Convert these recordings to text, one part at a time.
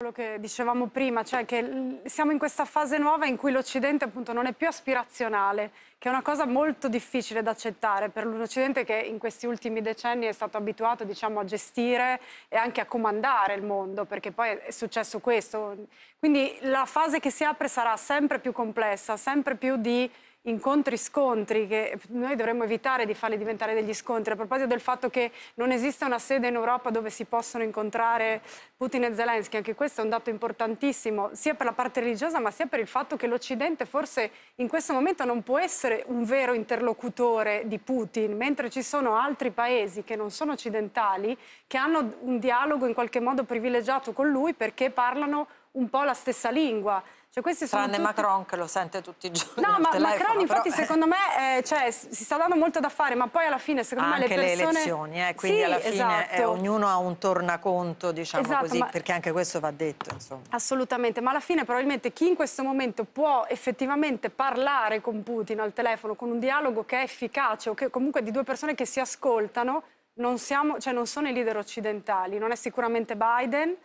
quello che dicevamo prima, cioè che siamo in questa fase nuova in cui l'Occidente appunto non è più aspirazionale, che è una cosa molto difficile da accettare per l'Occidente che in questi ultimi decenni è stato abituato diciamo, a gestire e anche a comandare il mondo, perché poi è successo questo. Quindi la fase che si apre sarà sempre più complessa, sempre più di incontri-scontri che noi dovremmo evitare di farli diventare degli scontri. A proposito del fatto che non esiste una sede in Europa dove si possono incontrare Putin e Zelensky, anche questo è un dato importantissimo, sia per la parte religiosa ma sia per il fatto che l'Occidente forse in questo momento non può essere un vero interlocutore di Putin, mentre ci sono altri paesi che non sono occidentali che hanno un dialogo in qualche modo privilegiato con lui perché parlano un po' la stessa lingua. Cioè, Tranne tutti... Macron che lo sente tutti i giorni. No, ma telefono, Macron infatti però... secondo me eh, cioè, si sta dando molto da fare, ma poi alla fine secondo anche me le persone... le elezioni, eh, quindi sì, alla fine esatto. eh, ognuno ha un tornaconto, diciamo esatto, così, ma... perché anche questo va detto. Insomma. Assolutamente, ma alla fine probabilmente chi in questo momento può effettivamente parlare con Putin al telefono, con un dialogo che è efficace o che comunque di due persone che si ascoltano, non, siamo, cioè non sono i leader occidentali, non è sicuramente Biden,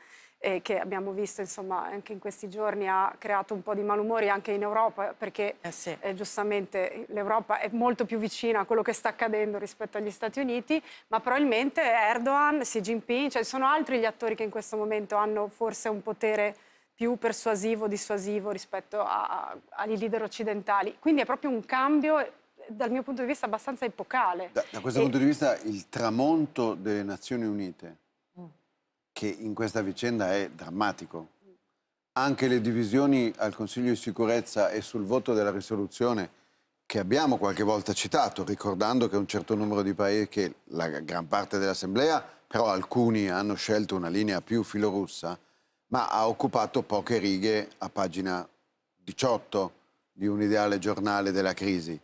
eh, che abbiamo visto insomma, anche in questi giorni ha creato un po' di malumori anche in Europa perché eh sì. eh, giustamente l'Europa è molto più vicina a quello che sta accadendo rispetto agli Stati Uniti, ma probabilmente Erdogan, Xi Jinping, cioè sono altri gli attori che in questo momento hanno forse un potere più persuasivo, dissuasivo rispetto a, a, ai leader occidentali. Quindi è proprio un cambio dal mio punto di vista abbastanza epocale. Da, da questo e... punto di vista il tramonto delle Nazioni Unite che in questa vicenda è drammatico. Anche le divisioni al Consiglio di sicurezza e sul voto della risoluzione che abbiamo qualche volta citato, ricordando che un certo numero di paesi, che la gran parte dell'Assemblea, però alcuni hanno scelto una linea più filorussa, ma ha occupato poche righe a pagina 18 di un ideale giornale della crisi.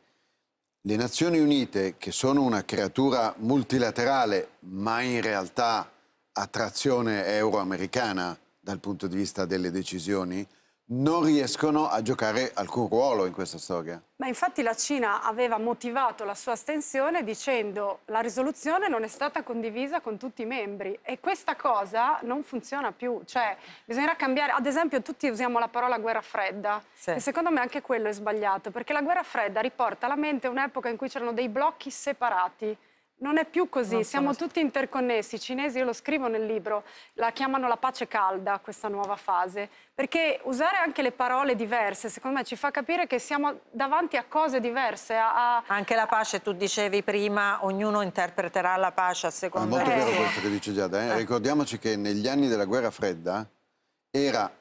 Le Nazioni Unite, che sono una creatura multilaterale, ma in realtà a trazione euroamericana dal punto di vista delle decisioni, non riescono a giocare alcun ruolo in questa storia. Ma infatti la Cina aveva motivato la sua astensione dicendo che la risoluzione non è stata condivisa con tutti i membri e questa cosa non funziona più, cioè bisognerà cambiare, ad esempio tutti usiamo la parola guerra fredda sì. e secondo me anche quello è sbagliato perché la guerra fredda riporta alla mente un'epoca in cui c'erano dei blocchi separati non è più così, non siamo sono... tutti interconnessi. I cinesi, io lo scrivo nel libro, la chiamano la pace calda, questa nuova fase, perché usare anche le parole diverse, secondo me, ci fa capire che siamo davanti a cose diverse. A, a... Anche la pace, tu dicevi prima, ognuno interpreterà la pace a seconda... È molto vero questo che dice Giada. Eh? Eh. Ricordiamoci che negli anni della guerra fredda era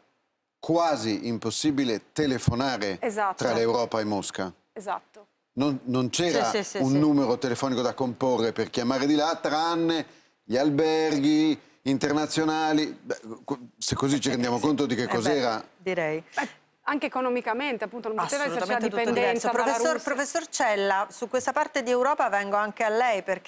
quasi impossibile telefonare esatto. tra l'Europa e Mosca. Esatto non, non c'era sì, sì, un sì, numero telefonico da comporre per chiamare di là, tranne gli alberghi internazionali. Beh, se così ci rendiamo conto di che eh cos'era. direi. Beh, anche economicamente, appunto, non poteva esserci la dipendenza professor, professor Cella, su questa parte di Europa vengo anche a lei perché